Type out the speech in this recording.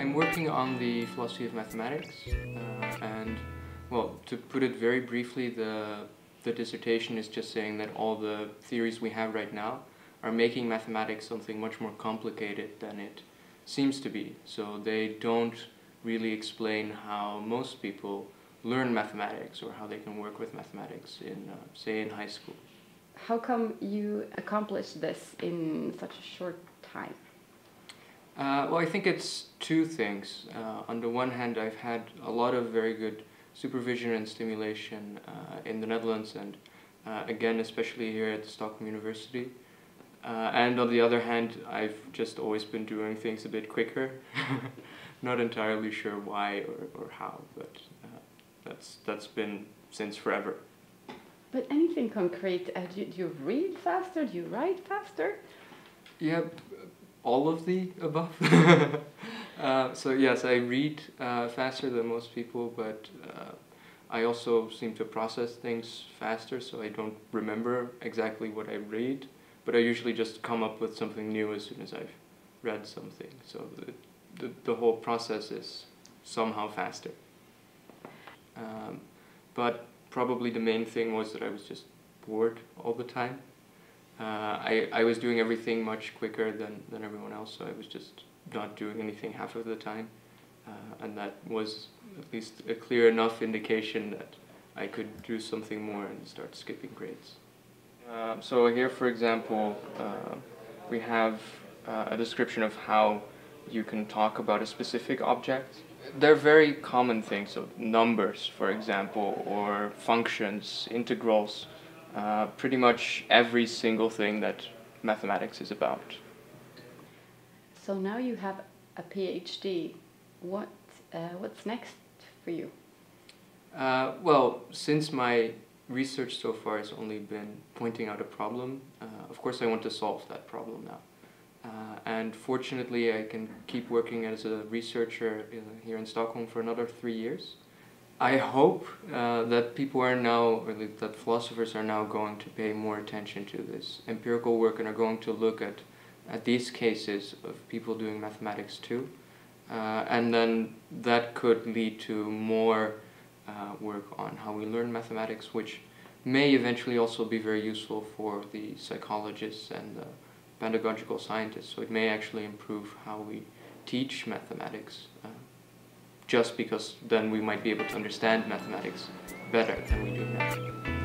I'm working on the philosophy of mathematics, uh, and well, to put it very briefly, the the dissertation is just saying that all the theories we have right now are making mathematics something much more complicated than it seems to be. So they don't really explain how most people learn mathematics or how they can work with mathematics in, uh, say, in high school. How come you accomplished this in such a short time? Uh, well, I think it's two things. Uh, on the one hand, I've had a lot of very good supervision and stimulation uh, in the Netherlands and uh, again, especially here at Stockholm University. Uh, and on the other hand, I've just always been doing things a bit quicker. Not entirely sure why or, or how, but uh, that's, that's been since forever. But anything concrete? Uh, do, you, do, you, read faster? Do you write faster? Yeah, all of the above. uh, so yes, I read uh, faster than most people, but uh, I also seem to process things faster, so I don't remember exactly what I read, but I usually just come up with something new as soon as I've read something. So the, the, the whole process is somehow faster. Um, but probably the main thing was that I was just bored all the time. Uh, I, I was doing everything much quicker than, than everyone else, so I was just not doing anything half of the time. Uh, and that was at least a clear enough indication that I could do something more and start skipping grades. Uh, so here, for example, uh, we have uh, a description of how you can talk about a specific object. They're very common things, so numbers, for example, or functions, integrals, uh, pretty much every single thing that mathematics is about. So now you have a PhD. What uh, what's next for you? Uh, well, since my research so far has only been pointing out a problem, uh, of course I want to solve that problem now. Uh, and fortunately, I can keep working as a researcher here in Stockholm for another three years. I hope uh, that people are now, or that philosophers are now going to pay more attention to this empirical work and are going to look at, at these cases of people doing mathematics too. Uh, and then that could lead to more uh, work on how we learn mathematics, which may eventually also be very useful for the psychologists and the pedagogical scientists. So it may actually improve how we teach mathematics, uh, just because then we might be able to understand mathematics better than we do now.